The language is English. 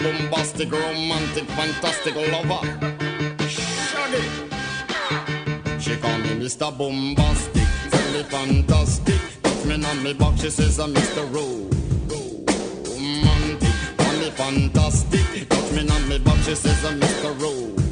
boombastic, romantic, fantastic lover. Shaggy. She call me Mr. Boombastic, tell me fantastic. Touch me on me back, she says I'm Mr. Romantic, call me fantastic. Touch me on me back, she says I'm Mr. Romantic.